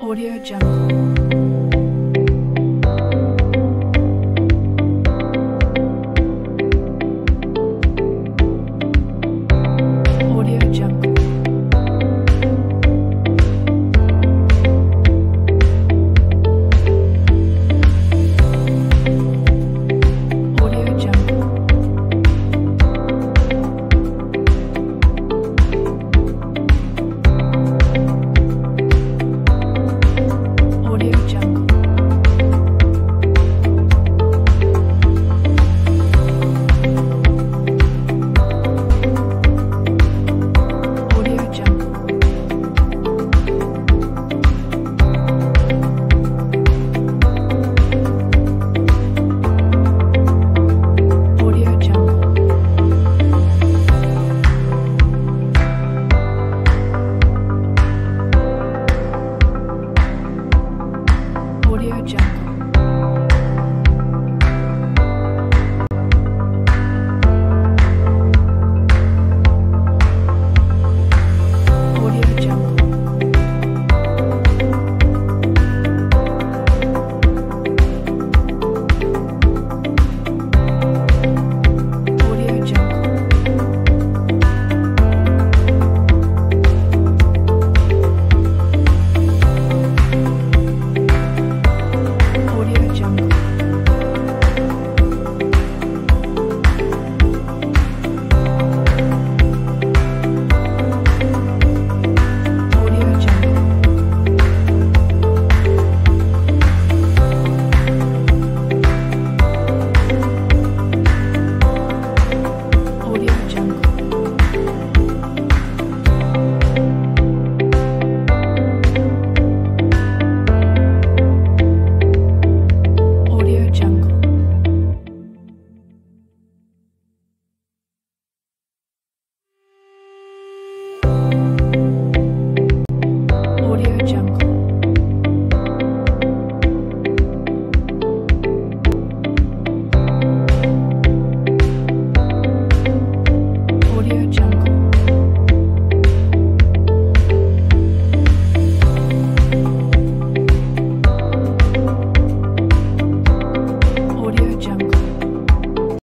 Audio Jungle.